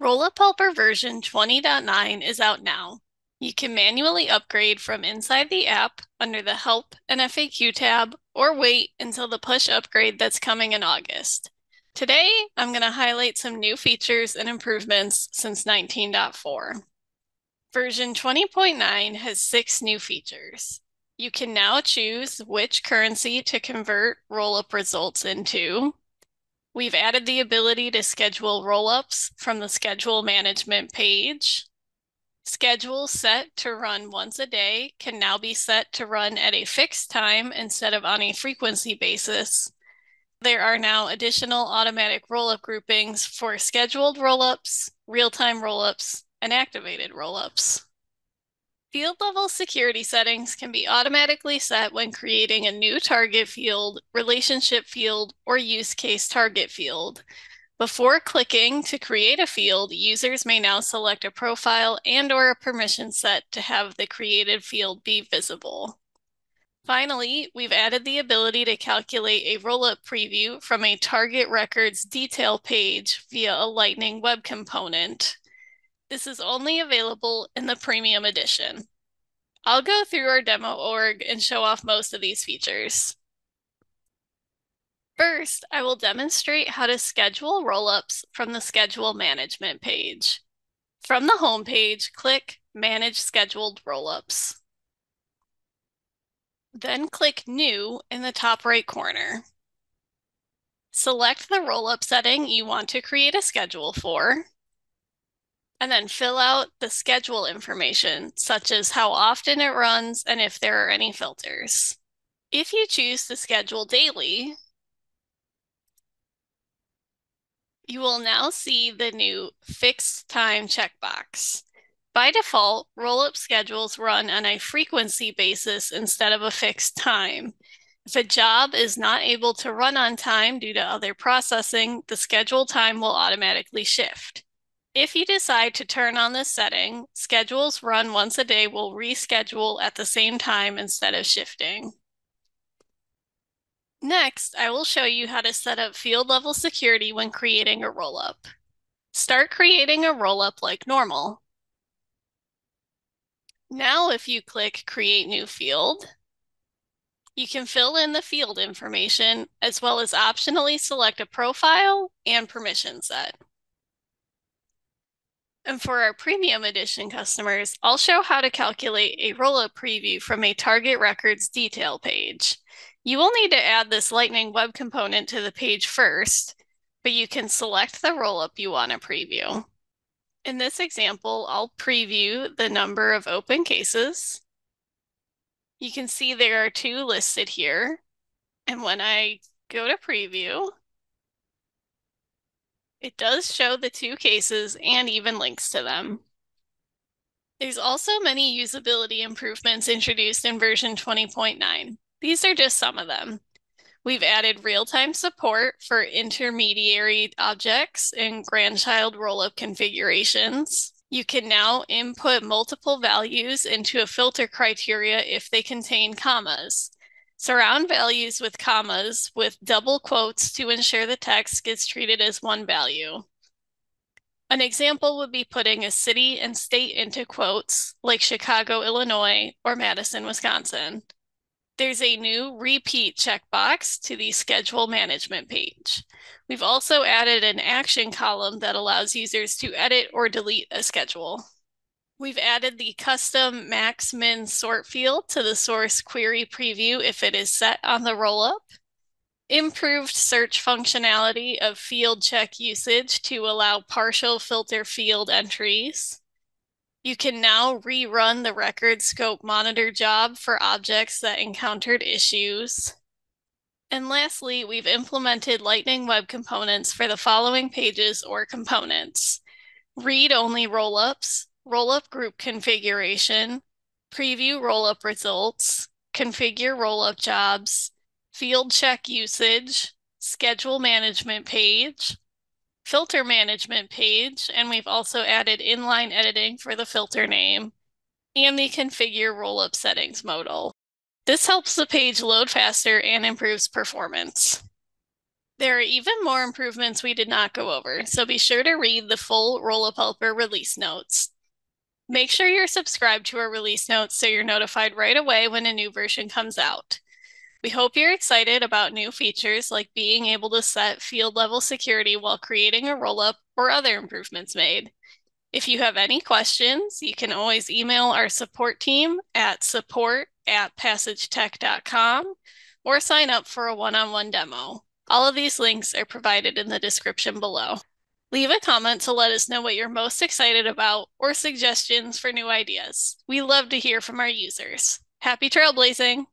Rollup Helper version 20.9 is out now. You can manually upgrade from inside the app under the Help and FAQ tab or wait until the push upgrade that's coming in August. Today, I'm going to highlight some new features and improvements since 19.4. Version 20.9 has six new features. You can now choose which currency to convert rollup results into. We've added the ability to schedule rollups from the schedule management page. Schedule set to run once a day can now be set to run at a fixed time instead of on a frequency basis. There are now additional automatic rollup groupings for scheduled rollups, real-time rollups, and activated rollups. Field level security settings can be automatically set when creating a new target field, relationship field, or use case target field. Before clicking to create a field, users may now select a profile and or a permission set to have the created field be visible. Finally, we've added the ability to calculate a rollup preview from a target records detail page via a Lightning web component. This is only available in the premium edition. I'll go through our demo org and show off most of these features. First, I will demonstrate how to schedule rollups from the schedule management page. From the home page, click Manage Scheduled Rollups. Then click New in the top right corner. Select the rollup setting you want to create a schedule for and then fill out the schedule information, such as how often it runs and if there are any filters. If you choose to schedule daily, you will now see the new fixed time checkbox. By default, rollup schedules run on a frequency basis instead of a fixed time. If a job is not able to run on time due to other processing, the schedule time will automatically shift. If you decide to turn on this setting, schedules run once a day will reschedule at the same time instead of shifting. Next, I will show you how to set up field level security when creating a rollup. Start creating a rollup like normal. Now, if you click Create New Field, you can fill in the field information as well as optionally select a profile and permission set. And for our premium edition customers, I'll show how to calculate a rollup preview from a target records detail page. You will need to add this Lightning web component to the page first, but you can select the rollup you want to preview. In this example, I'll preview the number of open cases. You can see there are two listed here. And when I go to preview, it does show the two cases and even links to them. There's also many usability improvements introduced in version 20.9. These are just some of them. We've added real-time support for intermediary objects and grandchild rollup configurations. You can now input multiple values into a filter criteria if they contain commas. Surround values with commas with double quotes to ensure the text gets treated as one value. An example would be putting a city and state into quotes, like Chicago, Illinois, or Madison, Wisconsin. There's a new repeat checkbox to the schedule management page. We've also added an action column that allows users to edit or delete a schedule. We've added the custom max min sort field to the source query preview if it is set on the rollup. Improved search functionality of field check usage to allow partial filter field entries. You can now rerun the record scope monitor job for objects that encountered issues. And lastly, we've implemented Lightning Web Components for the following pages or components. Read-only rollups, rollup group configuration, preview rollup results, configure rollup jobs, field check usage, schedule management page, filter management page, and we've also added inline editing for the filter name, and the configure rollup settings modal. This helps the page load faster and improves performance. There are even more improvements we did not go over, so be sure to read the full Rollup Helper release notes. Make sure you're subscribed to our release notes so you're notified right away when a new version comes out. We hope you're excited about new features like being able to set field level security while creating a rollup or other improvements made. If you have any questions, you can always email our support team at support at passagetech.com or sign up for a one-on-one demo. All of these links are provided in the description below. Leave a comment to let us know what you're most excited about or suggestions for new ideas. We love to hear from our users. Happy trailblazing!